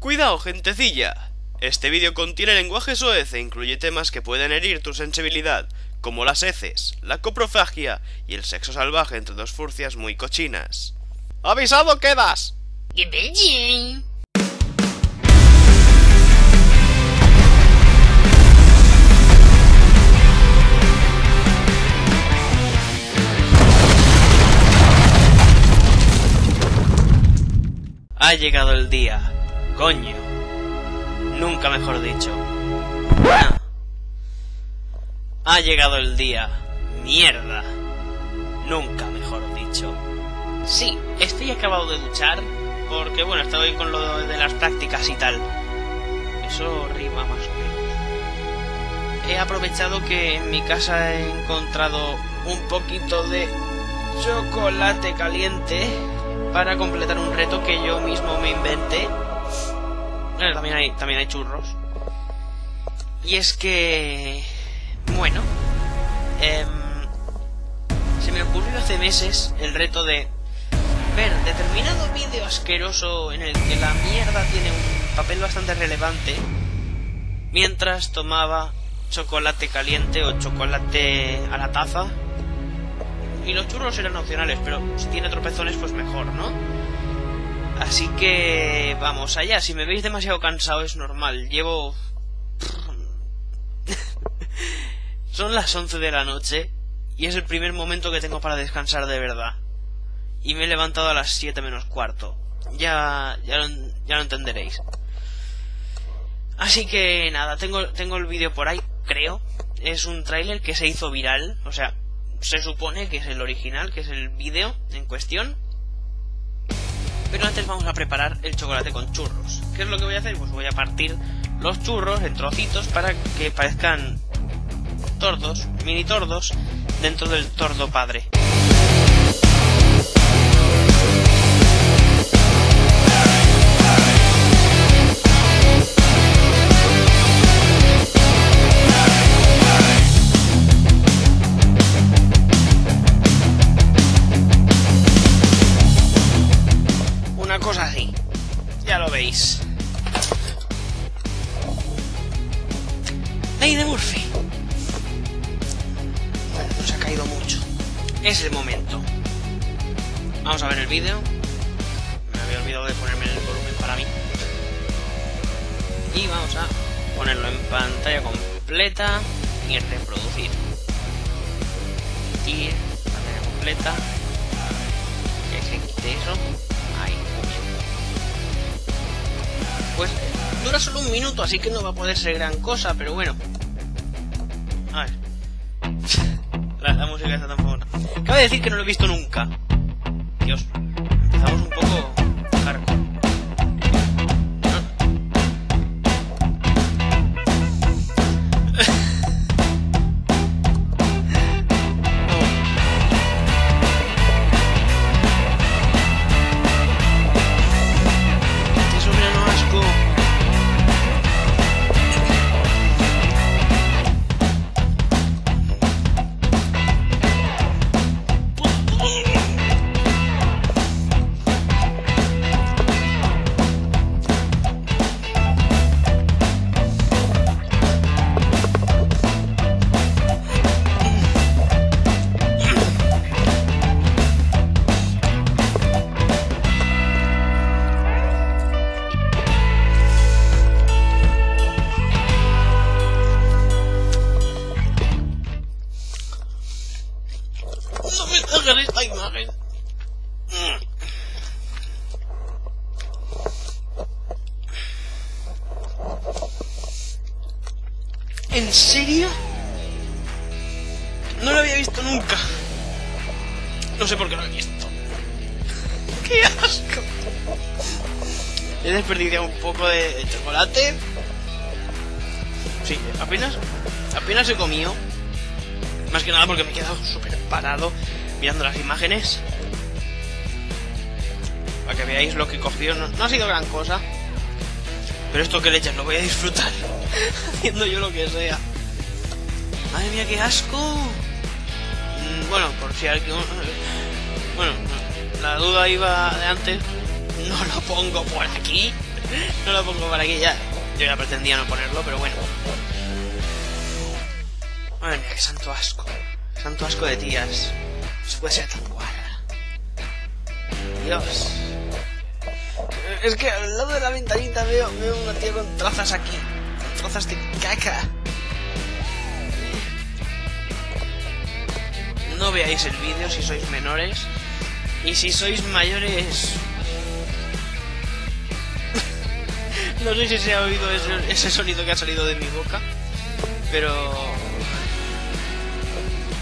Cuidado, gentecilla. Este vídeo contiene lenguaje soez e incluye temas que pueden herir tu sensibilidad, como las heces, la coprofagia y el sexo salvaje entre dos furcias muy cochinas. ¡Avisado quedas! Ha llegado el día. Coño. Nunca mejor dicho. Ha llegado el día. Mierda. Nunca mejor dicho. Sí, estoy acabado de duchar. Porque bueno, estaba ahí con lo de las prácticas y tal. Eso rima más o menos. He aprovechado que en mi casa he encontrado un poquito de chocolate caliente para completar un reto que yo mismo me inventé. También, hay, también hay churros. Y es que... Bueno. em, se me ocurrió hace meses el reto de ver determinado vídeo asqueroso en el que la mierda tiene un papel bastante relevante mientras tomaba chocolate caliente o chocolate a la taza y los churros eran opcionales, pero si tiene tropezones, pues mejor, ¿no? Así que vamos allá. Si me veis demasiado cansado es normal. Llevo... Son las 11 de la noche y es el primer momento que tengo para descansar de verdad. Y me he levantado a las 7 menos cuarto. Ya, ya, lo, ya lo entenderéis. Así que nada, tengo, tengo el vídeo por ahí, creo. Es un tráiler que se hizo viral, o sea, se supone que es el original, que es el vídeo en cuestión. Pero antes vamos a preparar el chocolate con churros. ¿Qué es lo que voy a hacer? Pues voy a partir los churros en trocitos para que parezcan tordos, mini tordos, dentro del tordo padre. Vamos a ver el vídeo. Me había olvidado de ponerme el volumen para mí. Y vamos a ponerlo en pantalla completa y reproducir. Y pantalla completa. Que se quite eso. Ahí, muy. Pues dura solo un minuto, así que no va a poder ser gran cosa, pero bueno. A ver. La, la música está tan famosa. Cabe decir que no lo he visto nunca. Dios. Empezamos un poco ¿En serio? No lo había visto nunca. No sé por qué lo he visto. ¡Qué asco! He desperdiciado un poco de, chocolate. Sí, apenas, apenas he comido. Más que nada porque me he quedado súper parado mirando las imágenes. Para que veáis lo que he cogido. No ha sido gran cosa. Pero esto que leches lo voy a disfrutar. Haciendo yo lo que sea. Madre mía, qué asco. Mm, Bueno, por si alguien... Bueno, la duda iba de antes. No lo pongo por aquí. no lo pongo para aquí ya. Yo ya pretendía no ponerlo, pero bueno. Madre mía, qué santo asco. Santo asco de tías. Se puede ser tan guarra. Dios. Es que al lado de la ventanita veo, veo una tía con trazas aquí. Con trazas de caca. No veáis el vídeo si sois menores. Y si sois mayores... no sé si se ha oído ese, sonido que ha salido de mi boca. Pero...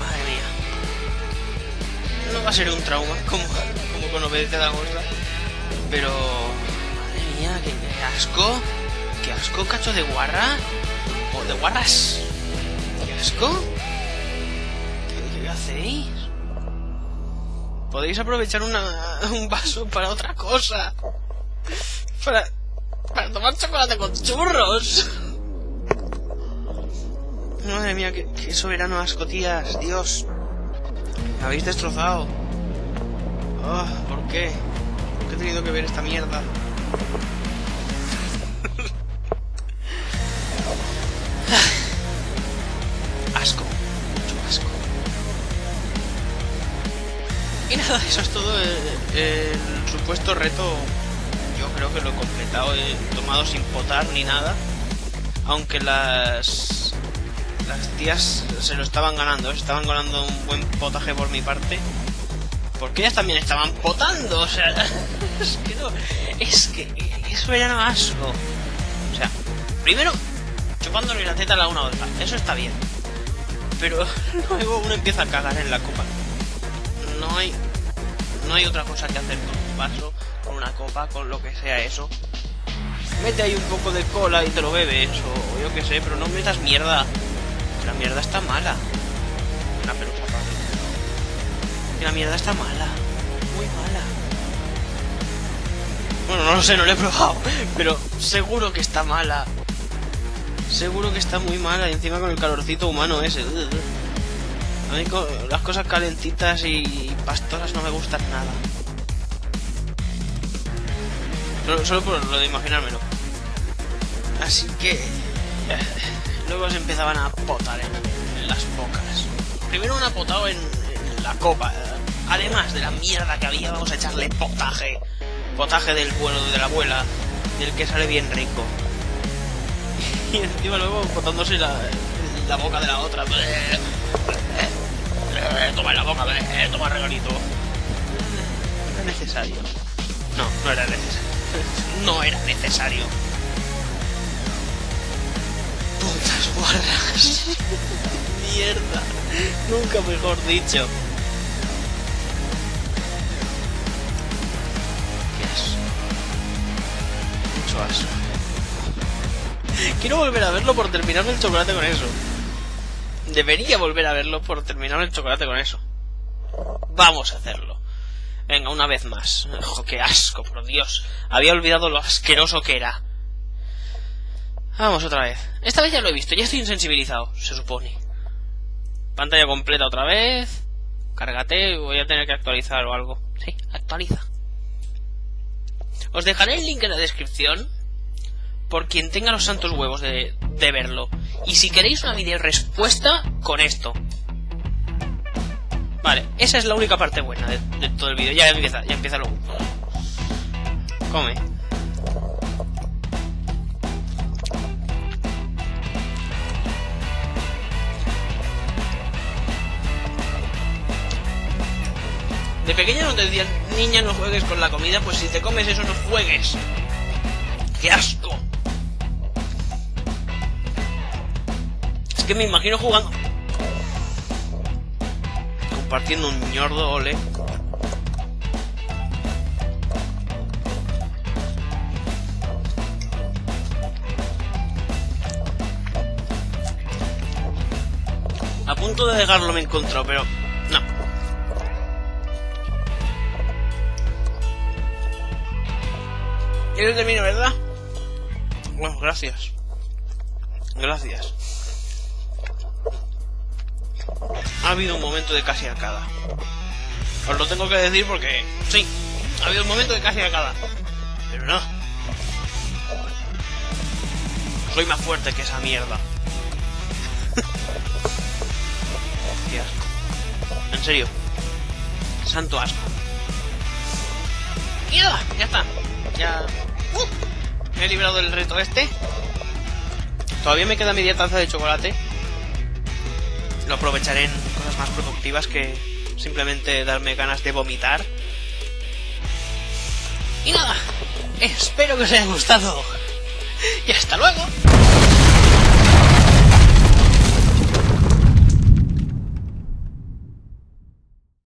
Madre mía. No va a ser un trauma como, como con obedece la gorda. Pero... Mía, qué, asco. Qué asco, cacho de guarra. O de guarras. Qué asco. ¿Qué, hacéis? Podéis aprovechar una, un vaso para otra cosa. Para, para tomar chocolate con churros. Madre mía, qué, qué soberano asco, tías. Dios. Me habéis destrozado. Ah, ¿Por qué? ¿Por qué he tenido que ver esta mierda? Asco. Mucho asco. Y nada, eso es todo el, el supuesto reto. Yo creo que lo he completado, he tomado sin potar ni nada. Aunque las las tías se lo estaban ganando, se estaban ganando un buen potaje por mi parte. Porque ellas también estaban potando, o sea, es que no, es que eso era asco. O sea, primero chupándole la teta a la una a otra, eso está bien. Pero luego uno empieza a cagar en la copa. No hay no hay otra cosa que hacer con un vaso, con una copa, con lo que sea eso. Mete ahí un poco de cola y te lo bebes, o yo qué sé, pero no metas mierda. La mierda está mala. Una pelusa para La mierda está mala. Muy mala. Bueno, no lo sé, no lo he probado. Pero seguro que está mala. Seguro que está muy mala. Encima con el calorcito humano ese. A mí las cosas calentitas y pastosas no me gustan nada. Solo, por lo de imaginármelo. Así que... eh, Luego se empezaban a potar en, las bocas. Primero un apotado en, en la copa. Además de la mierda que había, vamos a echarle potaje. Potaje del vuelo de la abuela, del que sale bien rico. Y encima luego potándose la, la boca de la otra. Toma en la boca, toma regalito. ¿Era necesario? No, no era necesario. No era necesario. Putas guarras. Mierda. Nunca mejor dicho. Qué asco. Mucho asco. Quiero volver a verlo por terminarme el chocolate con eso. Debería volver a verlo por terminarme el chocolate con eso. Vamos a hacerlo. Venga, una vez más. Ojo, qué asco, por Dios. Había olvidado lo asqueroso que era. Vamos otra vez. Esta vez ya lo he visto, ya estoy insensibilizado, se supone. Pantalla completa otra vez. Cárgate, voy a tener que actualizar o algo. Sí, actualiza. Os dejaré el link en la descripción por quien tenga los santos huevos de, de verlo. Y si queréis una video respuesta con esto. Vale, esa es la única parte buena de, de todo el vídeo. Ya empieza, ya empieza luego. Come. De pequeña no te decían, niña, no juegues con la comida, pues si te comes eso, no juegues. ¡Qué asco! Que me imagino jugando. Compartiendo un ñordo, ole. A punto de dejarlo me encontró, pero no. Y no termino, ¿verdad? Bueno, gracias. Gracias. Ha habido un momento de casi arcada. Os lo tengo que decir porque sí, ha habido un momento de casi arcada. Pero no. Soy más fuerte que esa mierda. Qué asco. En serio. Santo asco. ¡Mierda! Ya está. Ya... Uh, he librado el reto este. Todavía me queda media taza de chocolate. Lo aprovecharé en cosas más productivas que simplemente darme ganas de vomitar. Y nada, espero que os haya gustado. Y hasta luego.